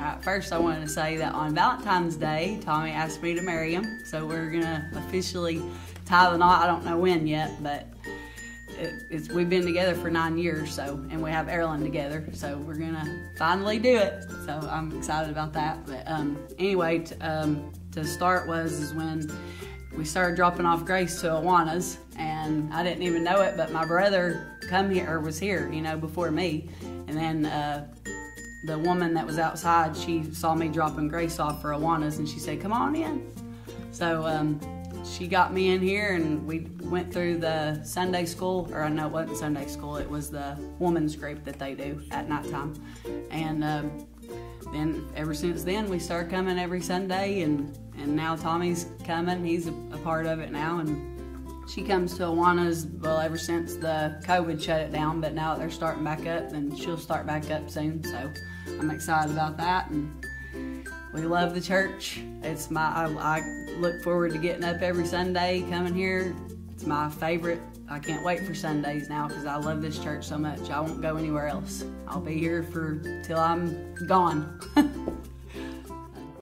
Uh, first, I wanted to say that on Valentine's Day, Tommy asked me to marry him. So we're gonna officially tie the knot. I don't know when yet, but it, it's we've been together for nine years. So and we have Erilyn together. So we're gonna finally do it. So I'm excited about that. But um, anyway, um, to start was is when we started dropping off Grace to Awana's, and I didn't even know it, but my brother come here or was here, you know, before me, and then uh, the woman that was outside, she saw me dropping Grace off for Awana's, and she said, "Come on in." So um, she got me in here, and we went through the Sunday school, or I know it wasn't Sunday school; it was the woman's group that they do at nighttime, and. Um, then ever since then we started coming every Sunday and and now Tommy's coming he's a, a part of it now and she comes to Awana's well ever since the COVID shut it down but now they're starting back up and she'll start back up soon so I'm excited about that and we love the church it's my I, I look forward to getting up every Sunday coming here it's my favorite I can't wait for Sundays now because I love this church so much. I won't go anywhere else. I'll be here for till I'm gone.